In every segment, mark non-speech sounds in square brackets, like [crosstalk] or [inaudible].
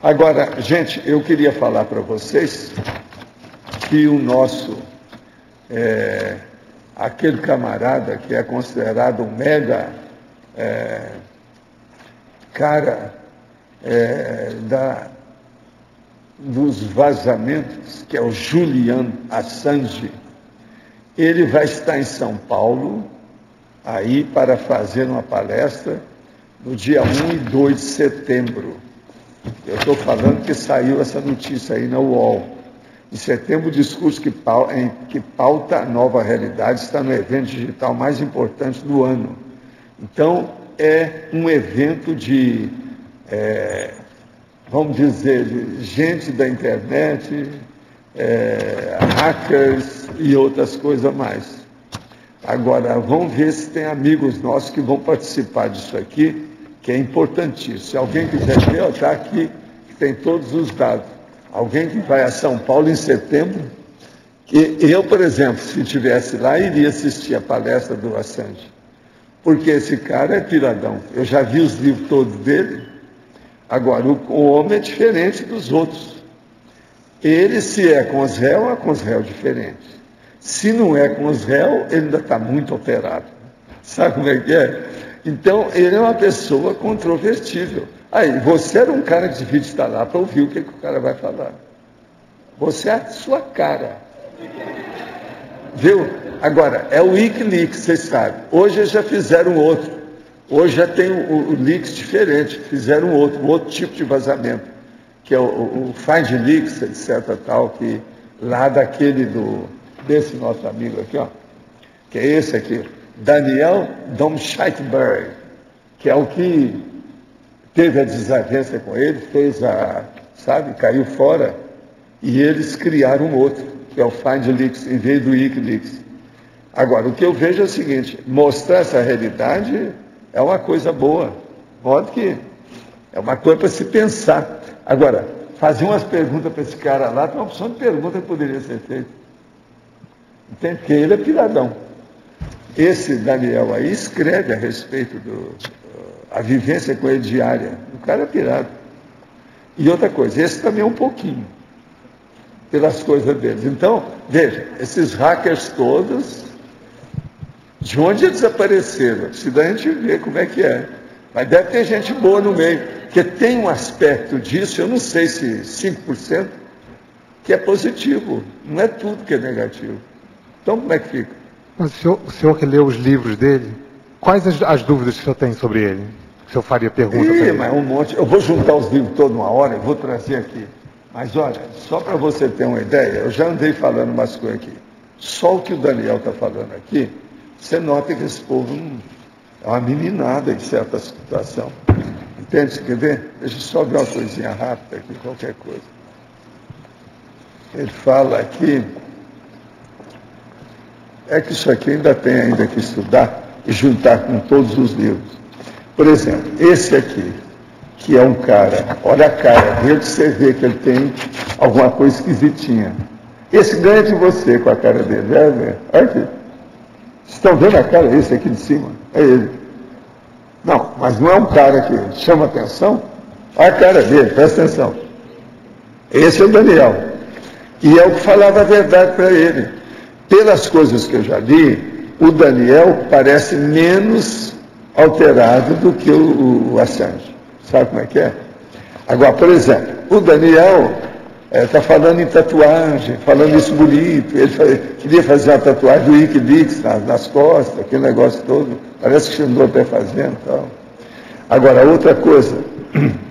Agora, gente, eu queria falar para vocês que o nosso, é, aquele camarada que é considerado um mega é, cara é, da, dos vazamentos, que é o Julian Assange, ele vai estar em São Paulo aí para fazer uma palestra no dia 1 e 2 de setembro. Eu estou falando que saiu essa notícia aí na UOL. Em setembro, o discurso que pauta, a nova realidade está no evento digital mais importante do ano. Então, é um evento de, é, vamos dizer, de gente da internet, é, hackers e outras coisas mais. Agora, vamos ver se tem amigos nossos que vão participar disso aqui, que é importantíssimo. Se alguém quiser ver, está aqui, tem todos os dados. Alguém que vai a São Paulo em setembro, que eu, por exemplo, se estivesse lá, iria assistir a palestra do Assange. Porque esse cara é piradão. Eu já vi os livros todos dele. Agora, o, o homem é diferente dos outros. Ele, se é com os réus, é com os réus diferentes. Se não é com os réus, ele ainda está muito alterado. Sabe como é que é? Então, ele é uma pessoa controvertível. Aí, você era um cara que devia estar lá para ouvir o que, que o cara vai falar. Você é a sua cara. Viu? Agora, é o Wikileaks, vocês sabem. Hoje já fizeram outro. Hoje já tem o, o Leaks diferente, fizeram outro, outro tipo de vazamento, que é o, o, o Find Leaks, etc. Tal, que lá daquele do, desse nosso amigo aqui, ó, que é esse aqui, Daniel Domscheitberg, que é o que teve a desavença com ele, fez a, sabe, caiu fora, e eles criaram um outro, que é o Find Leaks, em vez do Wikileaks. Agora, o que eu vejo é o seguinte: mostrar essa realidade é uma coisa boa, pode que é uma coisa para se pensar. Agora, fazer umas perguntas para esse cara lá, tem uma opção de pergunta que poderia ser feita. Entende? Porque ele é piradão. Esse Daniel aí escreve a respeito do, a vivência com ele diária. O cara é pirado. E outra coisa, esse também é um pouquinho, pelas coisas deles. Então, veja, esses hackers todos, de onde eles apareceram? Se daí a gente vê como é que é. Mas deve ter gente boa no meio, porque tem um aspecto disso, eu não sei se 5%, que é positivo. Não é tudo que é negativo. Então, como é que fica? Mas o senhor, o senhor que leu os livros dele, quais as, as dúvidas que o senhor tem sobre ele? O senhor faria pergunta para ele? mas um monte. Eu vou juntar os livros todos numa hora e vou trazer aqui. Mas olha, só para você ter uma ideia, eu já andei falando umas coisas aqui. Só o que o Daniel está falando aqui, você nota que esse povo não, é uma meninada em certa situação. Entende? Quer ver? Deixa eu só ver uma coisinha rápida aqui, qualquer coisa. Ele fala aqui. É que isso aqui ainda tem ainda que estudar e juntar com todos os livros. Por exemplo, esse aqui, que é um cara, olha a cara dele, você vê que ele tem alguma coisa esquisitinha. Esse ganha de você com a cara dele, é, né? Olha aqui. Vocês estão vendo a cara esse aqui de cima? É ele. Não, mas não é um cara que chama atenção. Olha a cara dele, presta atenção. Esse é o Daniel. E é o que falava a verdade para ele. Pelas coisas que eu já li, o Daniel parece menos alterado do que o, o Assange. Sabe como é que é? Agora, por exemplo, o Daniel está é, falando em tatuagem, falando isso bonito. Ele queria fazer uma tatuagem do Wikileaks nas, nas costas, aquele negócio todo. Parece que andou até fazendo tal. Agora, outra coisa. [clears throat]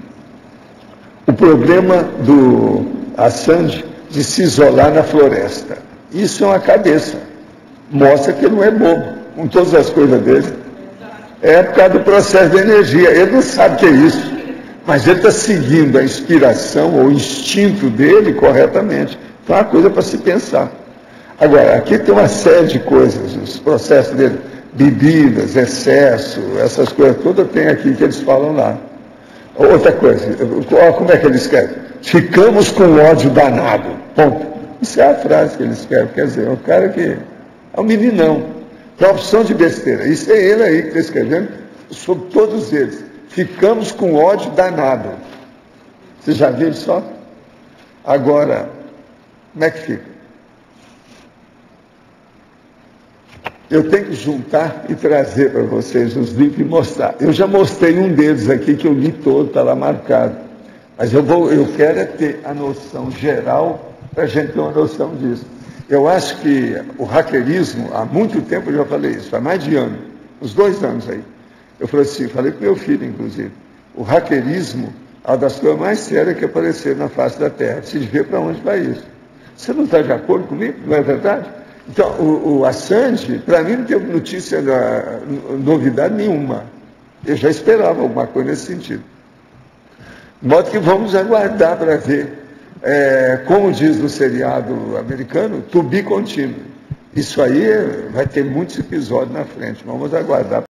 O problema do Assange de se isolar na floresta. Isso é uma cabeça. Mostra que não é bobo, com todas as coisas dele. É por causa do processo de energia. Ele não sabe o que é isso. Mas ele está seguindo a inspiração ou o instinto dele corretamente. Então é uma coisa para se pensar. Agora, aqui tem uma série de coisas, os processos dele, bebidas, excesso, essas coisas todas tem aqui que eles falam lá. Outra coisa, como é que ele escreve? Ficamos com ódio danado. Ponto. Isso é a frase que ele escreve, quer dizer, é um cara que é um meninão. Opção de besteira. Isso é ele aí que está escrevendo sobre todos eles. Ficamos com ódio danado. Você já viu só? Agora, como é que fica? Eu tenho que juntar e trazer para vocês os livros e mostrar. Eu já mostrei um deles aqui que eu li todo, está lá marcado. Mas eu, vou, eu quero é ter a noção geral para a gente ter uma noção disso. Eu acho que o hackerismo, há muito tempo eu já falei isso, há mais de ano, uns dois anos aí. Eu falei assim, falei com meu filho, inclusive, o hackerismo é uma das coisas mais sérias que apareceram na face da Terra. Se vê para onde vai isso. Você não está de acordo comigo? Não é verdade? Então, o, o Assange, para mim, não teve notícia, novidade nenhuma. Eu já esperava alguma coisa nesse sentido. De modo que vamos aguardar para ver, é, como diz no seriado americano, to be continuo. Isso aí vai ter muitos episódios na frente. Vamos aguardar.